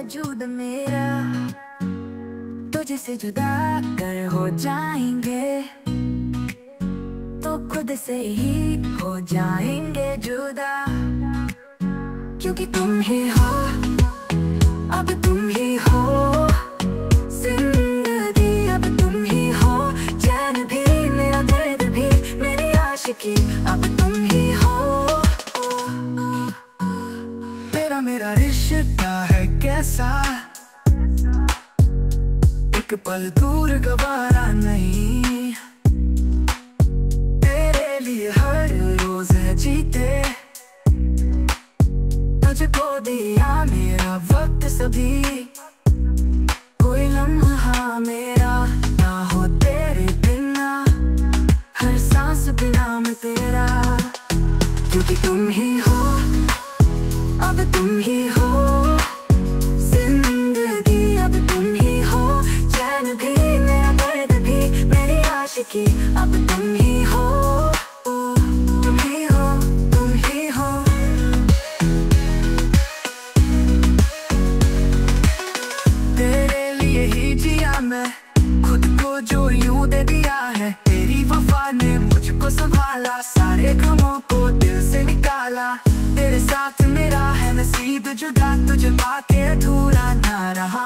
वजूद मेरा। तुझसे जुदा कर हो जाएँगे। तो खुद से ही हो जाएँगे जुदा। क्योंकि तुम ही हो, अब तुम ही हो। ज़िंदगी, अब तुम ही हो। चैन भी, मेरा दर्द भी, मेरी आशिकी, अब तुम ही हो। तेरा मेरा रिश्ता कैसा एक पल दूर गवारा नहीं। तेरे लिए हर रोज है जीते। तुझको दिया मेरा वक्त सभी। कोई लम्हा मेरा ना हो तेरे बिना। हर सांस बिना मैं तेरा। क्योंकि तुम ही ने मुझको संभाला। सारे गमों को दिल से निकाला। तेरे साथ मेरा है नसीब जुदा तुझे अधूरा ना रहा।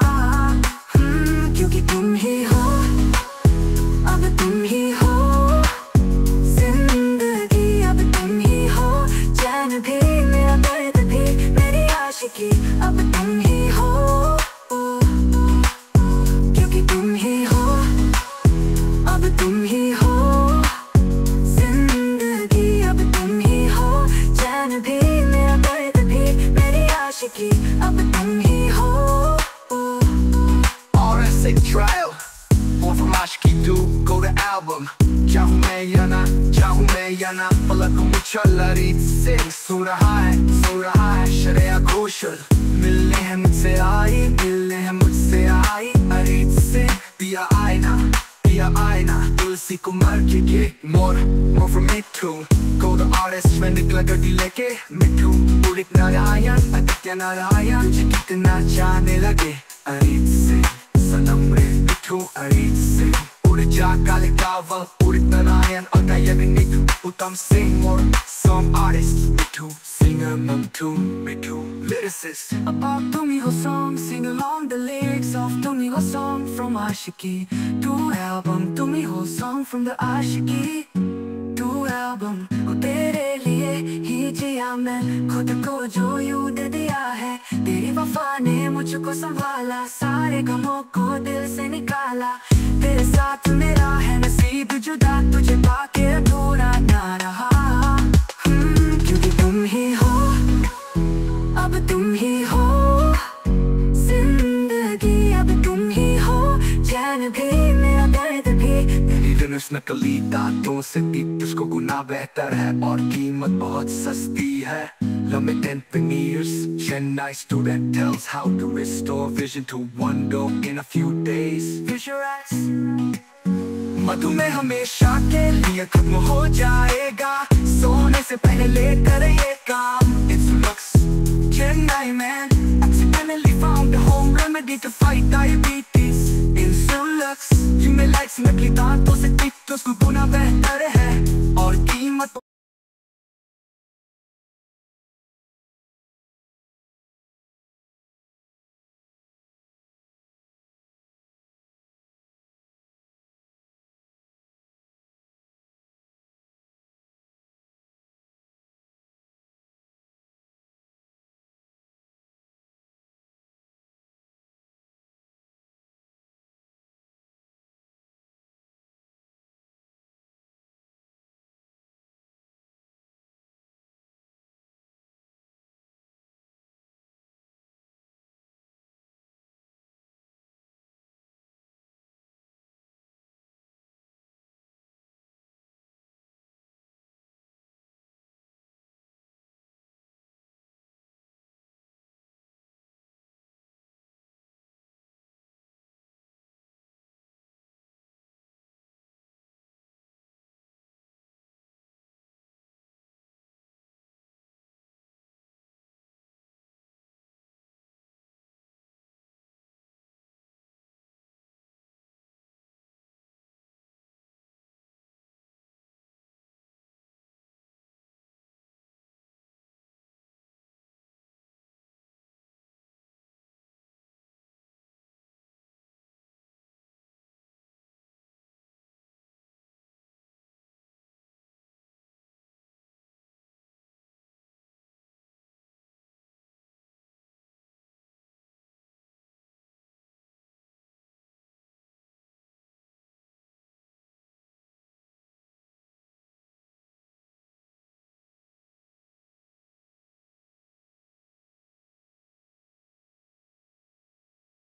हम्म, क्योंकि तुम ही हो अब तुम ही हो। ज़िंदगी अब तुम ही हो। चैन भी मेरा दर्द भी मेरी आशिकी अब तुम ही चाहूँ मैं या ना चाहूँ मैं या ना पलकों में चल रही सिंह सुन रहा है सुन रहा है शरिया घोषल मिलने हैं मुझसे आई मिलने हैं मुझसे आई अरीत से दिया आईना दिया आईना तुलसी कुमार के more more from me too go to artist मैं निकला गड्डी लेके मिठू उदित नारायण आदित्य नारायण कितना जाने लगे अरीत से सनम रे मिठू अरीत से Kalikaval, Urit Narayan, Atayami Nitu, Uttam Singh or some artist, lyricist. About Tumiho song, sing along the lyrics of Tumiho song from Ashiki. Two album, Tumiho song from the Ashiki. Two album, Tere liye hi jiya main khud jo diya hai. तेरी वफा ने मुझको संभाला सारे गमों को दिल से निकाला। तेरे साथ मेरा है नसीब जुदा तुझे पाके अधूरा ना रहा हम्म, क्योंकि तुम ही हो? अब तुम ही हो। ज़िंदगी अब तुम ही हो। चैन भी मेरा दर्द भी। मेरी धनुष नकली दांतों से दीप उसको गुना बेहतर है और कीमत बहुत सस्ती है। लम्बे ten veneers Chennai student tells how to restore vision to one go in a few days Visualize मधुमेह हमेशा के लिए खत्म हो जाएगा सोने से पहले कर ये काम It's looks Chennai man Accidentally found a home remedy to fight diabetes Insulux जिनमें लाइट्स नकली दांतों से टिप तो उसको गुना बेहतर है और कीमत